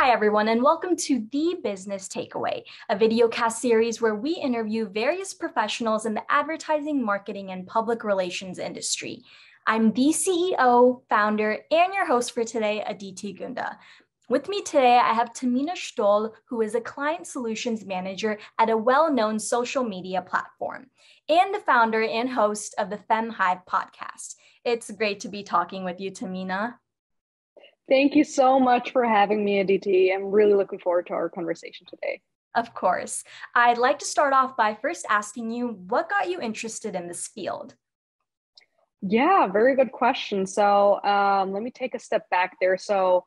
Hi, everyone, and welcome to The Business Takeaway, a videocast series where we interview various professionals in the advertising, marketing, and public relations industry. I'm the CEO, founder, and your host for today, Aditi Gunda. With me today, I have Thamina Stoll, who is a client solutions manager at a well known social media platform and the founder and host of the Femme Hive podcast. It's great to be talking with you, Thamina. Thank you so much for having me, Aditi. I'm really looking forward to our conversation today. Of course. I'd like to start off by first asking you what got you interested in this field? Yeah, very good question. So um, let me take a step back there. So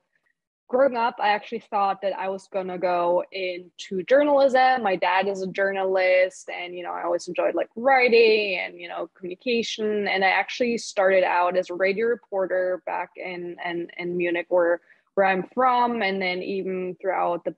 growing up, I actually thought that I was gonna go into journalism. My dad is a journalist, and you know, I always enjoyed like writing and you know communication. And I actually started out as a radio reporter back in in, in Munich, where where I'm from, and then even throughout the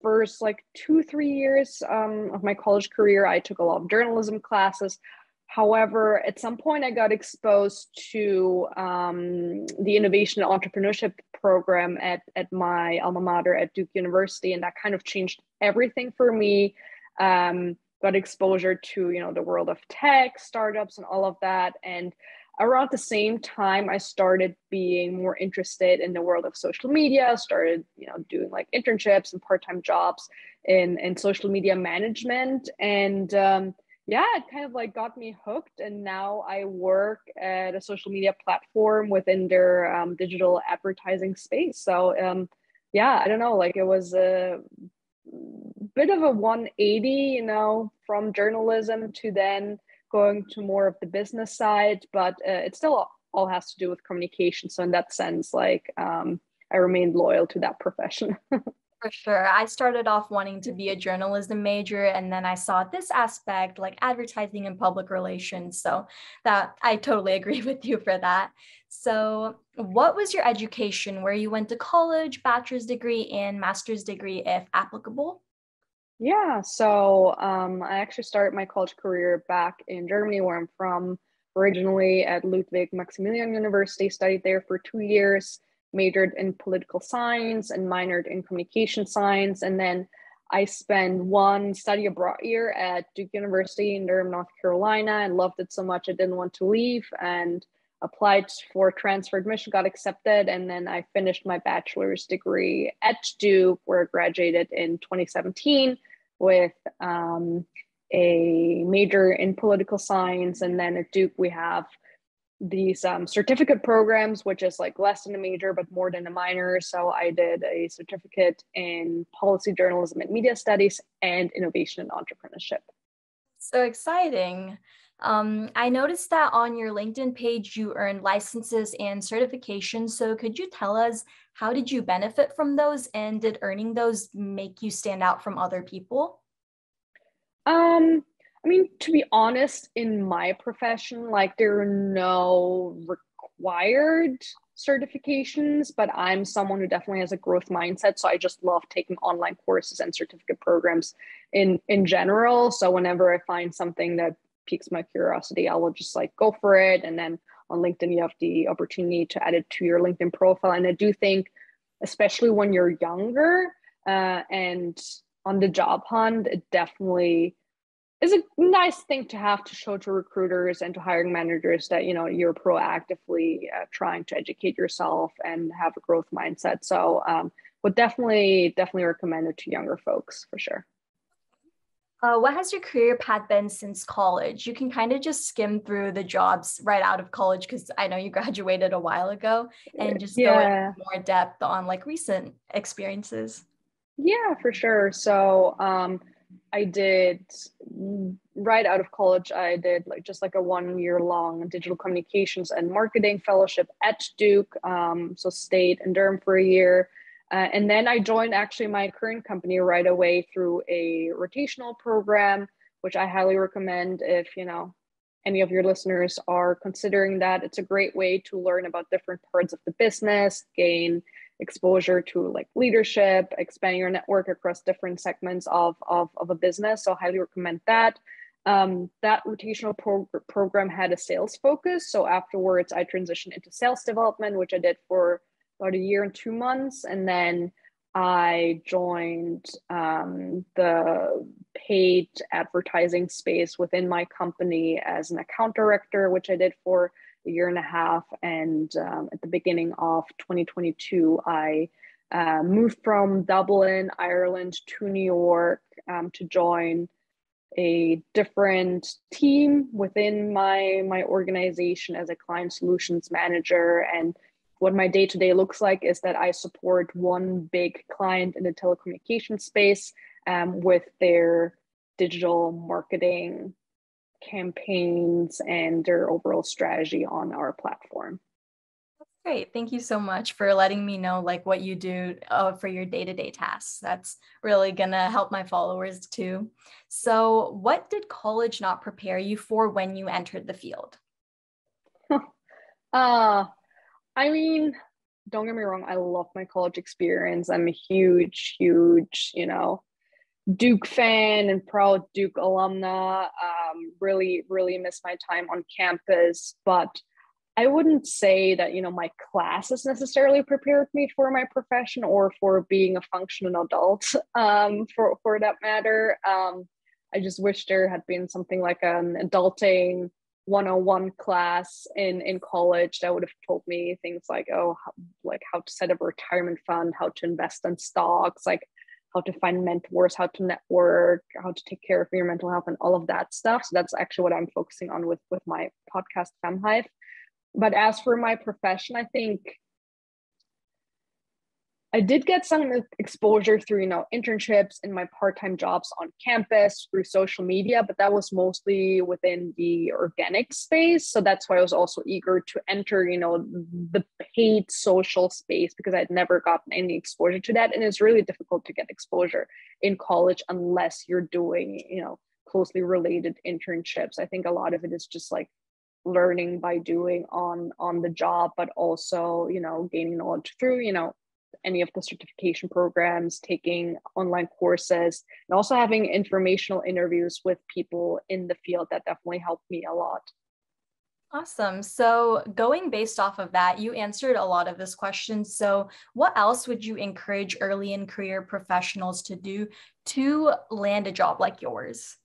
first like two three years um, of my college career, I took a lot of journalism classes. However, at some point, I got exposed to um, the innovation entrepreneurship program at, at my alma mater at Duke University, and that kind of changed everything for me. Um, got exposure to you know the world of tech, startups, and all of that. And around the same time, I started being more interested in the world of social media. Started you know doing like internships and part time jobs in in social media management and um, yeah, it kind of like got me hooked. And now I work at a social media platform within their um, digital advertising space. So, um, yeah, I don't know, like it was a bit of a 180, you know, from journalism to then going to more of the business side, but uh, it still all has to do with communication. So, in that sense, like um, I remained loyal to that profession. For sure. I started off wanting to be a journalism major and then I saw this aspect like advertising and public relations. So that I totally agree with you for that. So, what was your education where you went to college, bachelor's degree, and master's degree, if applicable? Yeah, so um, I actually started my college career back in Germany, where I'm from, originally at Ludwig Maximilian University, studied there for two years majored in political science and minored in communication science. And then I spent one study abroad year at Duke University in Durham, North Carolina, and loved it so much I didn't want to leave and applied for transfer admission, got accepted, and then I finished my bachelor's degree at Duke, where I graduated in 2017 with um, a major in political science. And then at Duke, we have these um, certificate programs, which is like less than a major but more than a minor. So I did a certificate in policy journalism and media studies and innovation and entrepreneurship. So exciting. Um, I noticed that on your LinkedIn page, you earned licenses and certifications. So could you tell us how did you benefit from those and did earning those make you stand out from other people? Um, I mean, to be honest, in my profession, like there are no required certifications, but I'm someone who definitely has a growth mindset. So I just love taking online courses and certificate programs in in general. So whenever I find something that piques my curiosity, I will just like go for it. And then on LinkedIn, you have the opportunity to add it to your LinkedIn profile. And I do think, especially when you're younger uh, and on the job hunt, it definitely is a nice thing to have to show to recruiters and to hiring managers that you know you're proactively uh, trying to educate yourself and have a growth mindset so um, would definitely definitely recommend it to younger folks for sure uh, what has your career path been since college? You can kind of just skim through the jobs right out of college because I know you graduated a while ago and just yeah. go into more depth on like recent experiences. Yeah, for sure. So, um, I did right out of college. I did like just like a one year long digital communications and marketing fellowship at Duke. Um, so stayed in Durham for a year, uh, and then I joined actually my current company right away through a rotational program, which I highly recommend if you know any of your listeners are considering that. It's a great way to learn about different parts of the business, gain exposure to like leadership, expanding your network across different segments of, of, of a business. So highly recommend that. Um, that rotational pro- program had a sales focus. So afterwards, I transitioned into sales development, which I did for about a year and two months. And then I joined um, the paid advertising space within my company as an account director, which I did for a year and a half. And um, at the beginning of 2022, I uh, moved from Dublin, Ireland to New York um, to join a different team within my my organization as a client solutions manager and what my day to day looks like is that I support one big client in the telecommunication space um, with their digital marketing campaigns and their overall strategy on our platform. Great. Thank you so much for letting me know like what you do uh, for your day-to-day tasks. That's really going to help my followers too. So, what did college not prepare you for when you entered the field? uh I mean, don't get me wrong, I love my college experience. I'm a huge, huge, you know, Duke fan and proud Duke alumna. Um, really, really miss my time on campus, but I wouldn't say that you know my classes necessarily prepared me for my profession or for being a functional adult. Um, for for that matter, um, I just wish there had been something like an adulting 101 class in in college that would have told me things like oh like how to set up a retirement fund how to invest in stocks like how to find mentors how to network how to take care of your mental health and all of that stuff. So that's actually what i'm focusing on with with my podcast Femme Hive but as for my profession i think I did get some exposure through, you know, internships and my part-time jobs on campus through social media, but that was mostly within the organic space. So that's why I was also eager to enter, you know, the paid social space because I'd never gotten any exposure to that. And it's really difficult to get exposure in college unless you're doing, you know, closely related internships. I think a lot of it is just like learning by doing on on the job but also you know gaining knowledge through you know any of the certification programs, taking online courses, and also having informational interviews with people in the field that definitely helped me a lot. Awesome. So, going based off of that, you answered a lot of this question. So, what else would you encourage early in career professionals to do to land a job like yours?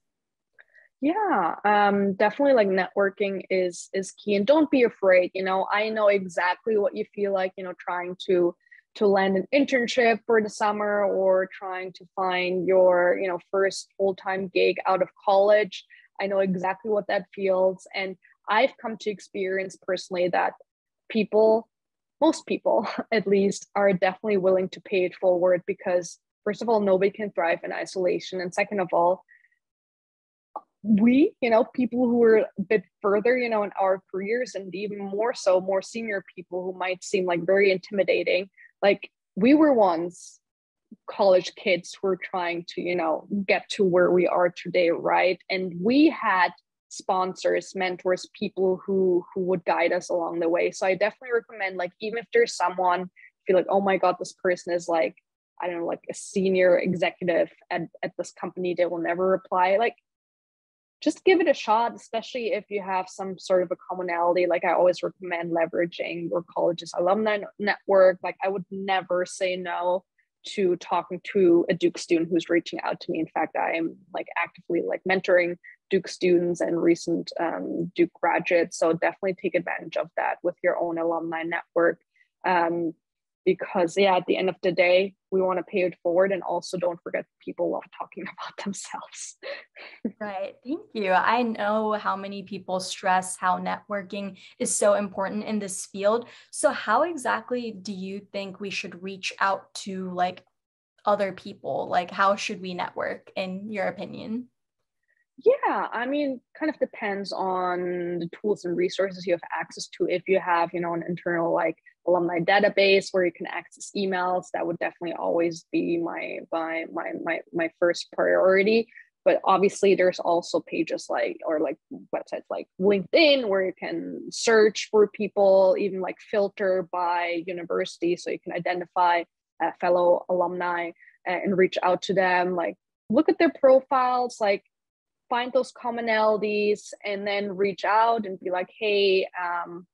Yeah, um, definitely like networking is is key, and don't be afraid. You know, I know exactly what you feel like. You know, trying to to land an internship for the summer or trying to find your you know first full-time gig out of college. I know exactly what that feels and i've come to experience personally that people most people at least are definitely willing to pay it forward because first of all nobody can thrive in isolation and second of all we you know people who are a bit further you know in our careers and even more so more senior people who might seem like very intimidating like we were once college kids who were trying to you know get to where we are today right? And we had sponsors mentors people who who would guide us along the way. So i definitely recommend like even if there's someone feel like oh my god this person is like i don't know like a senior executive at, at this company they will never reply like just give it a shot, especially if you have some sort of a commonality. Like I always recommend leveraging your college's alumni network. Like I would never say no to talking to a Duke student who's reaching out to me. In fact, I am like actively like mentoring Duke students and recent um, Duke graduates. So definitely take advantage of that with your own alumni network. Um, because yeah at the end of the day we want to pay it forward and also don't forget people love talking about themselves. Right. Thank you. I know how many people stress how networking is so important in this field. So how exactly do you think we should reach out to like other people? Like how should we network in your opinion? Yeah i mean kind of depends on the tools and resources you have access to. If you have you know an internal like alumni database where you can access emails. That would definitely always be my my my my, my first priority. But obviously there's also pages like or like websites like linkedin where you can search for people even like filter by university so you can identify uh, fellow alumni and reach out to them. Like look at their profiles like find those commonalities and then reach out and be like hey um,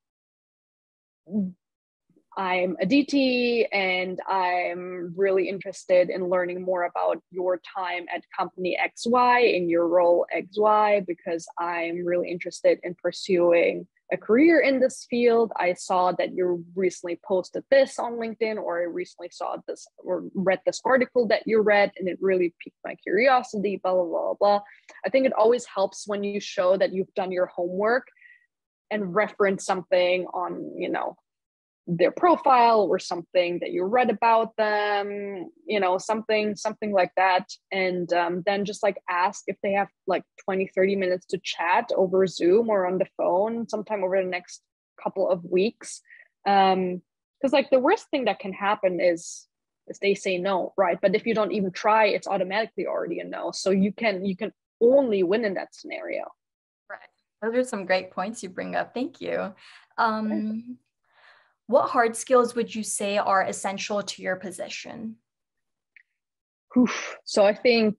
I'm Aditi and I'm really interested in learning more about your time at company XY in your role XY because I'm really interested in pursuing a career in this field. I saw that you recently posted this on LinkedIn, or I recently saw this or read this article that you read, and it really piqued my curiosity, blah, blah, blah, blah. I think it always helps when you show that you've done your homework and reference something on, you know, their profile or something that you read about them you know something something like that. And um, then just like ask if they have like 20 30 minutes to chat over zoom or on the phone sometime over the next couple of weeks. Um because like the worst thing that can happen is is they say no right? But if you don't even try it's automatically already a no. So you can you can only win in that scenario. Right. Those are some great points you bring up. Thank you. Um what hard skills would you say are essential to your position? Oof. So I think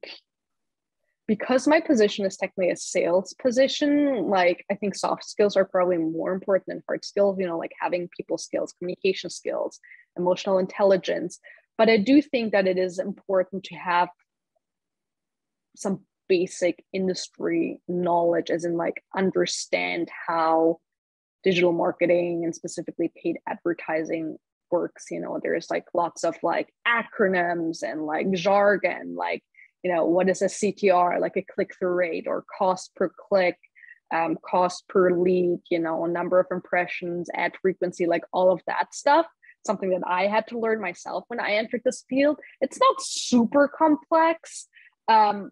because my position is technically a sales position, like I think soft skills are probably more important than hard skills, you know, like having people skills, communication skills, emotional intelligence. But I do think that it is important to have some basic industry knowledge, as in like understand how digital marketing and specifically paid advertising works you know there's like lots of like acronyms and like jargon like you know what is a ctr like a click-through rate or cost per click um, cost per lead you know number of impressions ad frequency like all of that stuff. Something that i had to learn myself when i entered this field. It's not super complex um,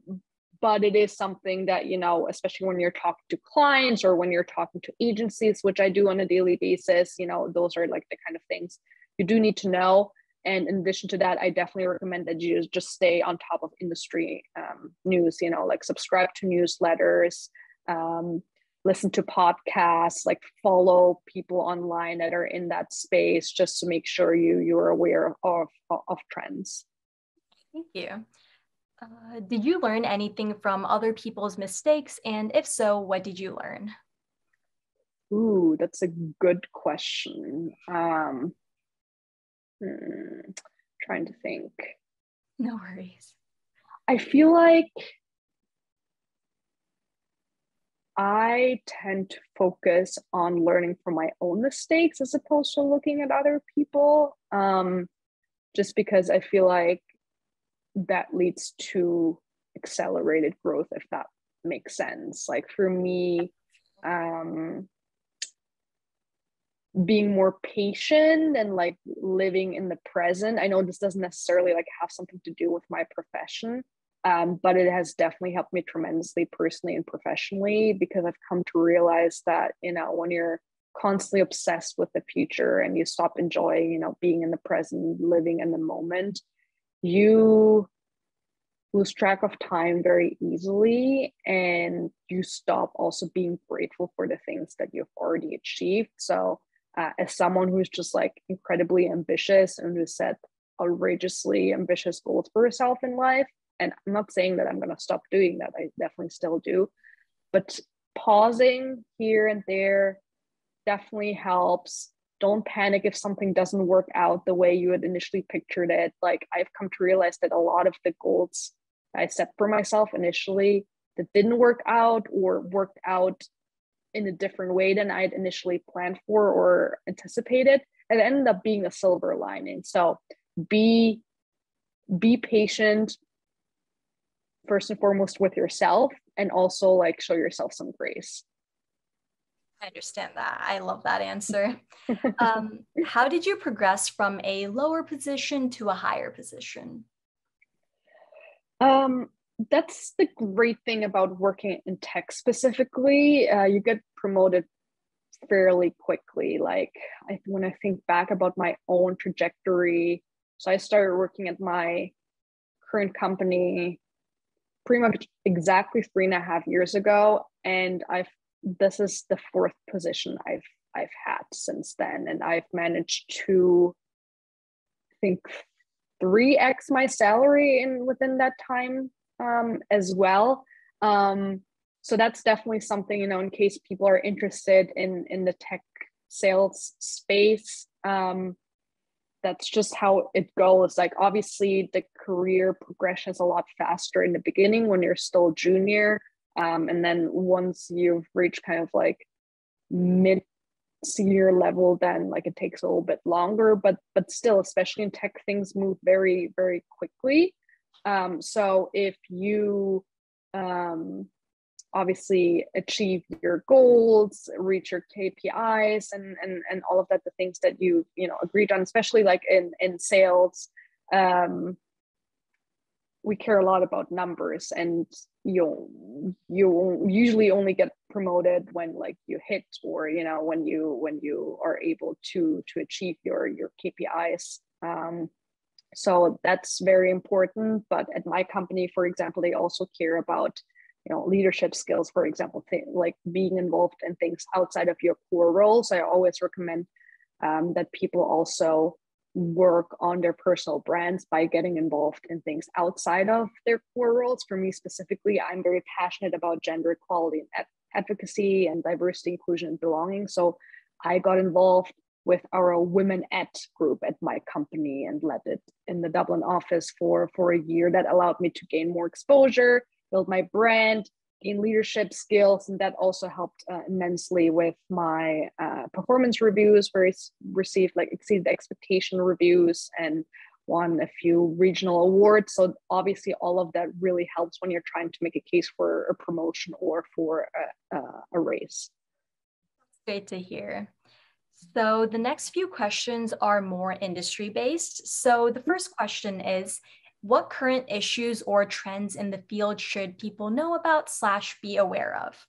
but it is something that you know especially when you're talking to clients or when you're talking to agencies which i do on a daily basis you know those are like the kind of things you do need to know. And in addition to that i definitely recommend that you just stay on top of industry um, news you know like subscribe to newsletters um, listen to podcasts like follow people online that are in that space just to make sure you you're aware of of, of trends. Thank you uh, did you learn anything from other people's mistakes? And if so, what did you learn? Ooh, that's a good question. Um, hmm, trying to think. No worries. I feel like I tend to focus on learning from my own mistakes as opposed to looking at other people. Um, just because I feel like that leads to accelerated growth if that makes sense. Like for me um being more patient and like living in the present. I know this doesn't necessarily like have something to do with my profession um, but it has definitely helped me tremendously personally and professionally because i've come to realize that you know when you're constantly obsessed with the future and you stop enjoying you know being in the present living in the moment you lose track of time very easily and you stop also being grateful for the things that you've already achieved. So uh, as someone who's just like incredibly ambitious and who set outrageously ambitious goals for herself in life and i'm not saying that i'm going to stop doing that i definitely still do but pausing here and there definitely helps don't panic if something doesn't work out the way you had initially pictured it. Like I've come to realize that a lot of the goals I set for myself initially that didn't work out or worked out in a different way than I'd initially planned for or anticipated, it ended up being a silver lining. So be be patient first and foremost with yourself and also like show yourself some grace. I understand that. I love that answer. um, how did you progress from a lower position to a higher position? Um, that's the great thing about working in tech specifically. Uh, you get promoted fairly quickly. Like I, when I think back about my own trajectory, so I started working at my current company pretty much exactly three and a half years ago, and I've this is the fourth position I've I've had since then, and I've managed to I think 3x my salary in within that time um, as well. Um, so that's definitely something you know in case people are interested in in the tech sales space. Um, that's just how it goes like obviously the career progression is a lot faster in the beginning when you're still junior um, and then once you've reached kind of like mid senior level then like it takes a little bit longer but but still especially in tech things move very very quickly. Um, so if you um, obviously achieve your goals reach your kpis and and, and all of that the things that you you know agreed on especially like in in sales um, we care a lot about numbers and you'll you usually only get promoted when like you hit or you know when you when you are able to to achieve your your kpis um, so that's very important but at my company for example they also care about you know leadership skills for example th- like being involved in things outside of your core roles. I always recommend um, that people also work on their personal brands by getting involved in things outside of their core roles. For me specifically i'm very passionate about gender equality and advocacy and diversity inclusion and belonging. So i got involved with our women at group at my company and led it in the dublin office for for a year that allowed me to gain more exposure build my brand, gain leadership skills, and that also helped uh, immensely with my uh, performance reviews, where I received like exceeded expectation reviews and won a few regional awards. So obviously, all of that really helps when you're trying to make a case for a promotion or for a, a, a race. Great to hear. So the next few questions are more industry based. So the first question is what current issues or trends in the field should people know about slash be aware of?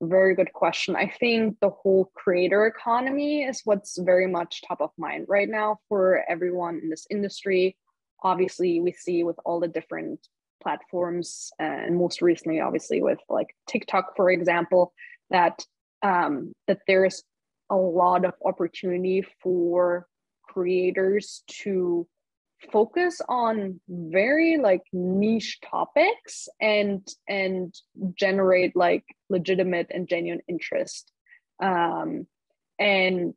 Very good question. I think the whole creator economy is what's very much top of mind right now for everyone in this industry. Obviously, we see with all the different platforms, and most recently, obviously, with like TikTok, for example, that um, that there's a lot of opportunity for creators to focus on very like niche topics and and generate like legitimate and genuine interest. Um, and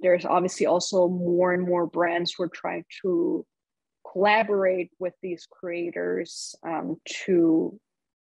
there's obviously also more and more brands who are trying to collaborate with these creators um, to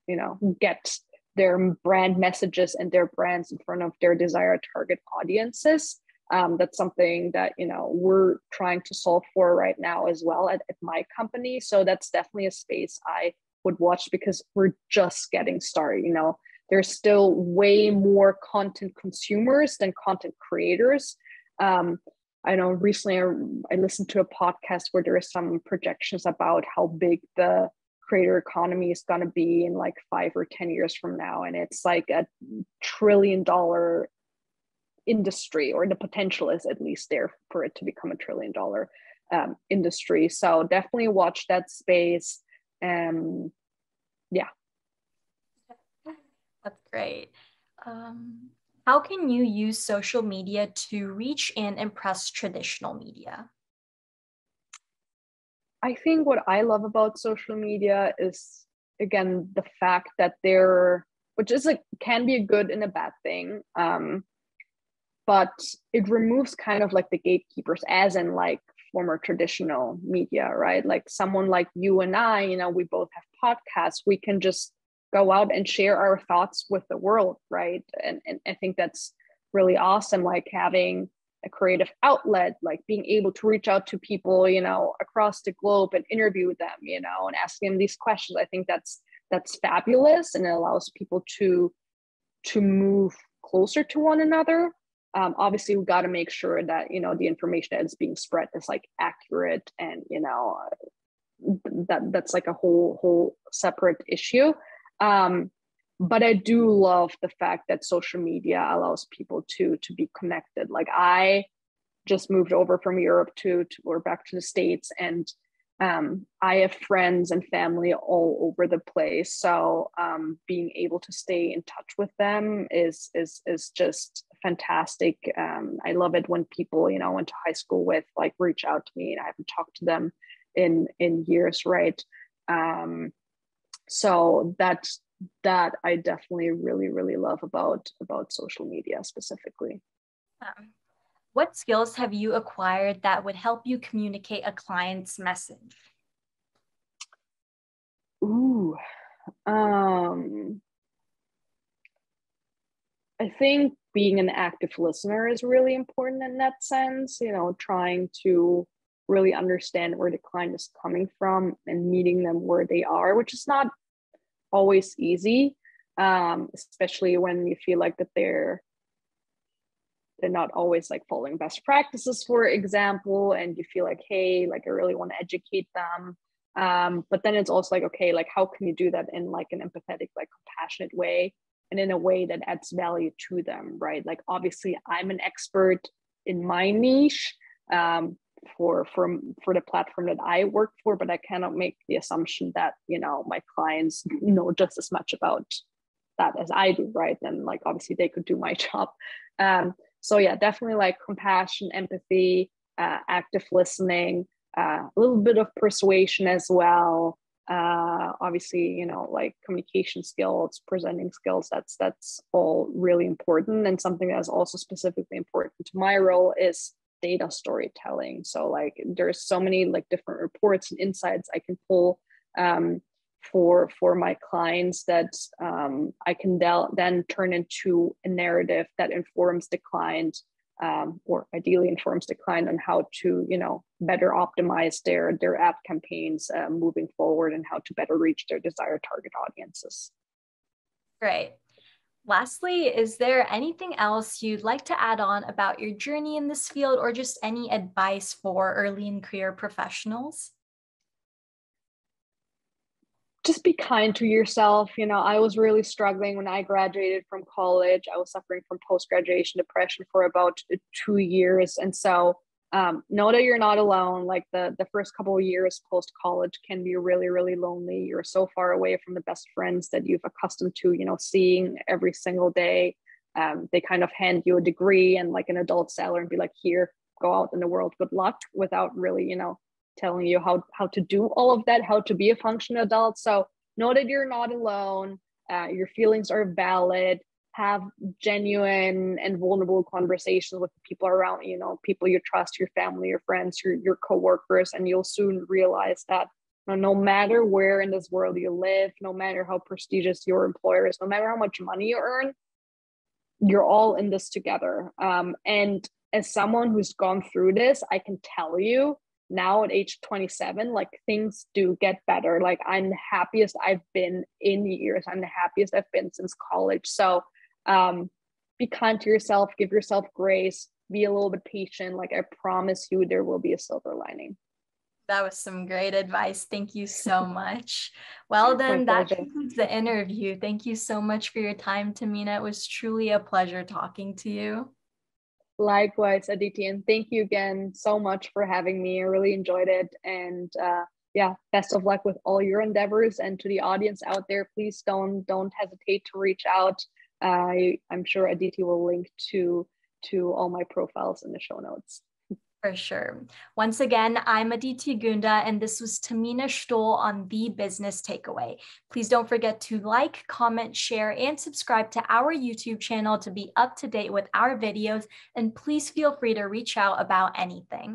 you know get their brand messages and their brands in front of their desired target audiences um, that's something that you know we're trying to solve for right now as well at, at my company. So that's definitely a space i would watch because we're just getting started you know. There's still way more content consumers than content creators. Um, i know recently I, I listened to a podcast where there are some projections about how big the creator economy is going to be in like five or ten years from now and it's like a trillion dollar industry or the potential is at least there for it to become a trillion dollar um, industry. So definitely watch that space um yeah. That's great. Um, how can you use social media to reach and impress traditional media? I think what i love about social media is again the fact that there which is a can be a good and a bad thing. Um but it removes kind of like the gatekeepers as in like former traditional media right? Like someone like you and i you know we both have podcasts we can just go out and share our thoughts with the world right? And, and i think that's really awesome like having a creative outlet like being able to reach out to people you know across the globe and interview them you know and ask them these questions. I think that's that's fabulous and it allows people to to move closer to one another um, obviously we got to make sure that you know the information that is being spread is like accurate and you know that that's like a whole whole separate issue. Um, but i do love the fact that social media allows people to to be connected. Like i just moved over from europe to, to or back to the states and um, I have friends and family all over the place, so um, being able to stay in touch with them is is is just fantastic. Um, I love it when people you know I went to high school with like reach out to me and I haven't talked to them in in years, right? Um, so that's that I definitely really really love about about social media specifically. Um, What skills have you acquired that would help you communicate a client's message? Ooh, um, I think being an active listener is really important in that sense. You know, trying to really understand where the client is coming from and meeting them where they are, which is not always easy, um, especially when you feel like that they're they're not always like following best practices, for example, and you feel like, hey, like I really want to educate them. Um, but then it's also like, okay, like how can you do that in like an empathetic, like compassionate way and in a way that adds value to them, right? Like obviously I'm an expert in my niche um, for for for the platform that I work for, but I cannot make the assumption that you know my clients know just as much about that as I do, right? And like obviously they could do my job. Um, so yeah, definitely like compassion, empathy, uh, active listening, uh, a little bit of persuasion as well. Uh, obviously, you know, like communication skills, presenting skills. That's that's all really important, and something that's also specifically important to my role is data storytelling. So like, there's so many like different reports and insights I can pull um, for for my clients that um, I can del- then turn into a narrative that informs the client um, or ideally informs the client on how to you know better optimize their their ad campaigns uh, moving forward and how to better reach their desired target audiences. Great. Lastly, is there anything else you'd like to add on about your journey in this field or just any advice for early in career professionals? Just be kind to yourself. You know, I was really struggling when I graduated from college. I was suffering from post graduation depression for about two years. And so, um, know that you're not alone. Like the, the first couple of years post college can be really, really lonely. You're so far away from the best friends that you've accustomed to, you know, seeing every single day. Um, they kind of hand you a degree and like an adult salary and be like, here, go out in the world, good luck, without really, you know, telling you how how to do all of that, how to be a functional adult. So know that you're not alone. Uh, your feelings are valid. Have genuine and vulnerable conversations with the people around you know people you trust, your family, your friends, your your coworkers, and you'll soon realize that you know, no matter where in this world you live, no matter how prestigious your employer is, no matter how much money you earn, you're all in this together. Um, and as someone who's gone through this, I can tell you now at age 27 like things do get better. Like i'm the happiest i've been in years. I'm the happiest i've been since college. So um be kind to yourself give yourself grace be a little bit patient. Like i promise you there will be a silver lining. That was some great advice. Thank you so much. Well then that concludes the interview. Thank you so much for your time Thamina. It was truly a pleasure talking to you Likewise, Aditi, and thank you again so much for having me. I really enjoyed it. And uh, yeah, best of luck with all your endeavors. And to the audience out there, please don't don't hesitate to reach out. Uh, I, I'm sure Aditi will link to to all my profiles in the show notes. For sure. Once again, I'm Aditi Gunda, and this was Thamina Stoll on The Business Takeaway. Please don't forget to like, comment, share, and subscribe to our YouTube channel to be up to date with our videos. And please feel free to reach out about anything.